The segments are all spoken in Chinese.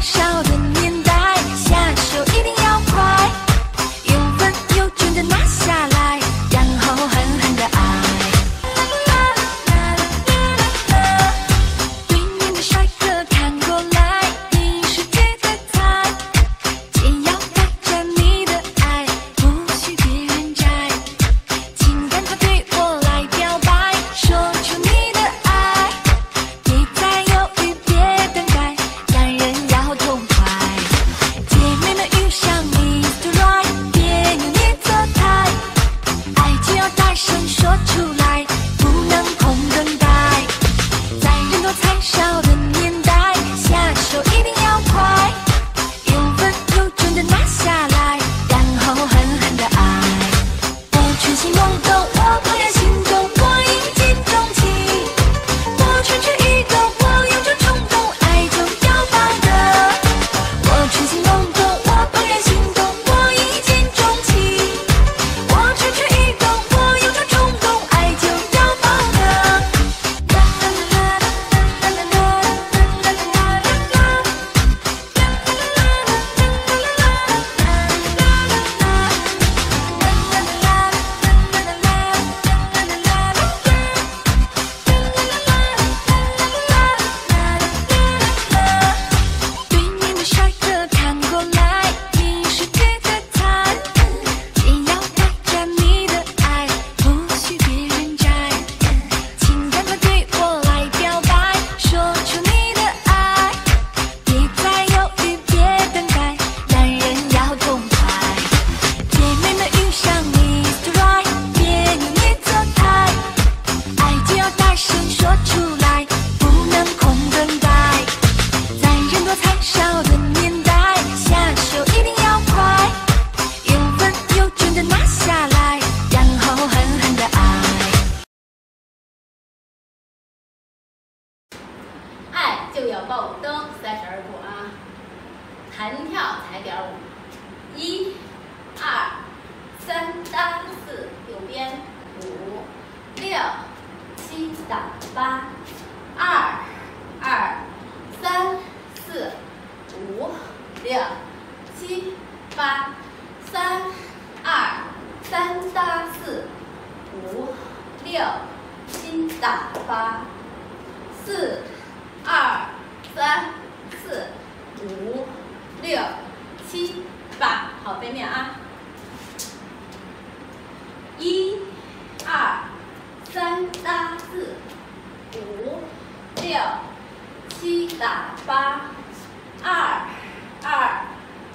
笑笑要爆灯三十二步啊，弹跳踩点五，一、二、三搭四，右边五、六、七打八，二、二、三、四、五、六、七、八，三、二、三搭四，五、六、七打八，四。二、三、四、五、六、七、八，好，背面啊。一、二、三搭四，五、六、七打八，二、二、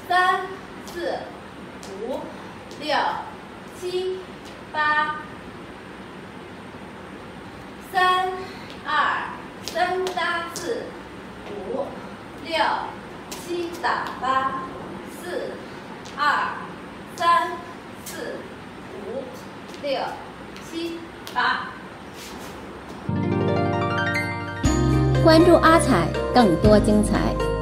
三、四、五、六、七、八，三、二。三搭四，五、六、七打八，四、二、三、四、五、六、七、八。关注阿彩，更多精彩。